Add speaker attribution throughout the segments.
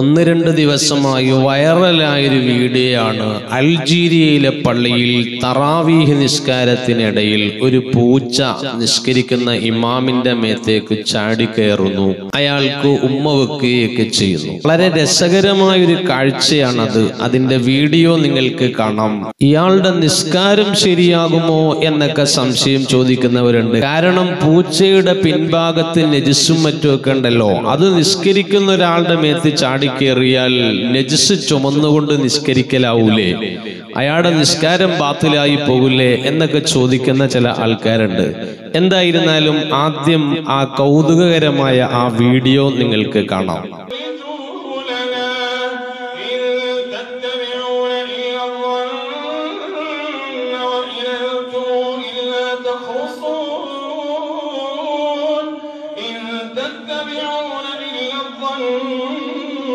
Speaker 1: ഒന്ന് രണ്ട് ദിവസമായി വൈറലായൊരു വീഡിയോ ആണ് അൾജീരിയയിലെ പള്ളിയിൽ തറാവീഹ് നിസ്കാരത്തിനിടയിൽ ഒരു പൂച്ച നിഷ്കരിക്കുന്ന ഇമാമിന്റെ മേത്തേക്ക് ചാടിക്കയറുന്നു അയാൾക്ക് ഉമ്മ വെക്കുകയൊക്കെ ചെയ്യുന്നു. വളരെ രസകരമായ ഒരു കാഴ്ചയാണത്. അതിന്റെ വീഡിയോ നിങ്ങൾക്ക് കാണാം. ഇയാളുടെ നിസ്കാരം ശരിയാകുമോ എന്നൊക്കെ സംശയം ചോദിക്കുന്നവരുണ്ട്. കാരണം പൂച്ചയുടെ പിൻഭാഗത്ത് നെജിസും മറ്റുമൊക്കെ ഉണ്ടല്ലോ. അത് നിസ്കരിക്കുന്ന ഒരാളുടെ മേത്ത് ചാടിക്കേറിയാൽ നെജിസ് ചുമന്നുകൊണ്ട് നിസ്കരിക്കലാവൂലേ അയാളുടെ നിസ്കാരം ബാത്തിലായി പോകില്ലേ എന്നൊക്കെ ചോദിക്കുന്ന ചില ആൾക്കാരുണ്ട് എന്തായിരുന്നാലും ആദ്യം ആ കൗതുകകരമായ ആ വീഡിയോ നിങ്ങൾക്ക് കാണാം
Speaker 2: تُخْرِجُوهُ لَنَا إِن تَتَّبِعُونَ إِلَّا الظَّنَّ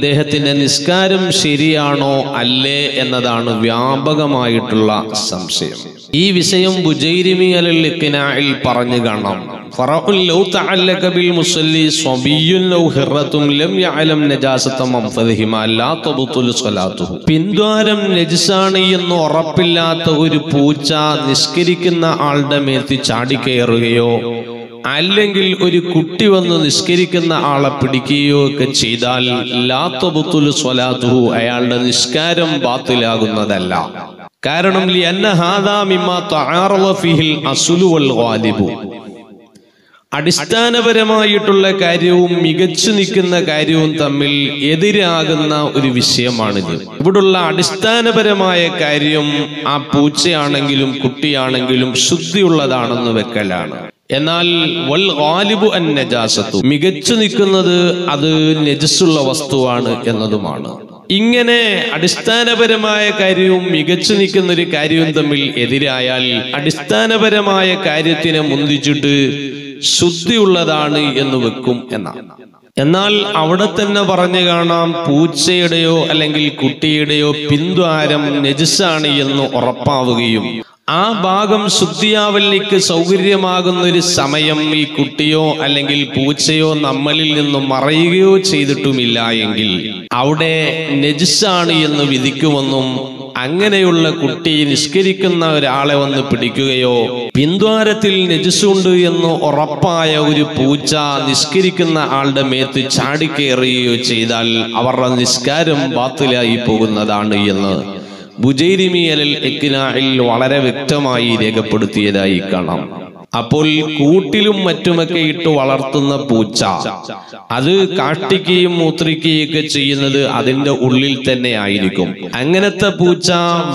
Speaker 1: അദ്ദേഹത്തിന്റെ നിസ്കാരം ശരിയാണോ അല്ലേ എന്നതാണ് വ്യാപകമായിട്ടുള്ള സംശയം. ഈ വിഷയം ബുജൈരിമി പറഞ്ഞു കാണാം. ലൗ തഅല്ലക ബിൽ ലൗ ഹിറത്തും ലം യഅലം നജാസത ലാ എന്ന് ഉറപ്പില്ലാത്ത ഒരു പൂച്ച നിസ്കരിക്കുന്ന ആളുടെ മേത്തി ചാടിക്കയറുകയോ അല്ലെങ്കിൽ ഒരു കുട്ടി വന്ന് നിസ്കരിക്കുന്ന ആളെ പിടിക്കുകയോ ഒക്കെ ചെയ്താൽ ലാത്തബുത്തുൽ അയാളുടെ നിസ്കാരം ബാത്തിലാകുന്നതല്ല. കാരണം അടിസ്ഥാനപരമായിട്ടുള്ള കാര്യവും മികച്ചു നിൽക്കുന്ന കാര്യവും തമ്മിൽ എതിരാകുന്ന ഒരു വിഷയമാണിത്. ഇവിടുള്ള അടിസ്ഥാനപരമായ കാര്യം ആ പൂച്ചയാണെങ്കിലും കുട്ടിയാണെങ്കിലും ശുദ്ധിയുള്ളതാണെന്ന് വെക്കലാണ്. എന്നാൽ വൽ ഗാലിബു അൻ നജാസത്തു. മികച്ചു നിൽക്കുന്നത് അത് നജസ്സുള്ള വസ്തുവാണ് എന്നതുമാണ്. ഇങ്ങനെ അടിസ്ഥാനപരമായ കാര്യവും മികച്ചു നിൽക്കുന്ന ഒരു കാര്യവും തമ്മിൽ എതിരായാൽ അടിസ്ഥാനപരമായ കാര്യത്തിനെ മുന്തിച്ചിട്ട് ശുദ്ധിയുള്ളതാണ് എന്ന് വെക്കും എന്നാണ്. എന്നാൽ അവിടെ തന്നെ പറഞ്ഞു കാണാം പൂച്ചയുടെയോ അല്ലെങ്കിൽ കുട്ടിയുടെയോ പിന്ദ്വാരം ആണ് എന്ന് ഉറപ്പാവുകയും ആ ഭാഗം ശുദ്ധിയാവലിക്ക് സൗകര്യമാകുന്ന ഒരു സമയം ഈ കുട്ടിയോ അല്ലെങ്കിൽ പൂച്ചയോ നമ്മളിൽ നിന്നും മറയുകയോ ചെയ്തിട്ടുമില്ല എങ്കിൽ അവിടെ നെജിസാണ് എന്ന് വിധിക്കുമെന്നും അങ്ങനെയുള്ള കുട്ടി നിഷ്കരിക്കുന്ന ഒരാളെ വന്ന് പിടിക്കുകയോ പിന്ദ്വാരത്തിൽ നെജിസുണ്ട് എന്ന് ഉറപ്പായ ഒരു പൂച്ച നിഷ്കരിക്കുന്ന ആളുടെ മേത്ത് ചാടിക്കേറുകയോ ചെയ്താൽ അവരുടെ നിസ്കാരം ബാത്തിലായി പോകുന്നതാണ് എന്ന്. ബുജൈരിമി അലൽ വളരെ വ്യക്തമായി രേഖപ്പെടുത്തിയതായി കാണാം. അപ്പോൾ കൂട്ടിലും മറ്റുമൊക്കെ ഇട്ട് വളർത്തുന്ന പൂച്ച അത് കാട്ടിക്കുകയും മൂത്രിക്കുകയും ഒക്കെ ചെയ്യുന്നത് അതിന്റെ ഉള്ളിൽ തന്നെ ആയിരിക്കും. അങ്ങനത്തെ പൂച്ച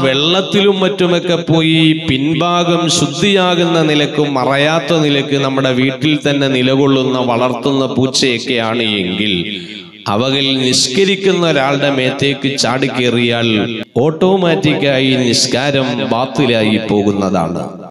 Speaker 1: വെള്ളത്തിലും മറ്റുമൊക്കെ പോയി പിൻഭാഗം ശുദ്ധിയാകുന്ന നിലക്കും മറയാത്ത നിലയ്ക്ക് നമ്മുടെ വീട്ടിൽ തന്നെ നിലകൊള്ളുന്ന വളർത്തുന്ന പൂച്ചയൊക്കെയാണ് എങ്കിൽ അവകൾ നിഷ്കരിക്കുന്ന ഒരാളുടെ മേത്തേക്ക് ചാടിക്കേറിയാൽ ഓട്ടോമാറ്റിക്കായി നിഷ്കാരം ബാത്തിലായി പോകുന്നതാണ്.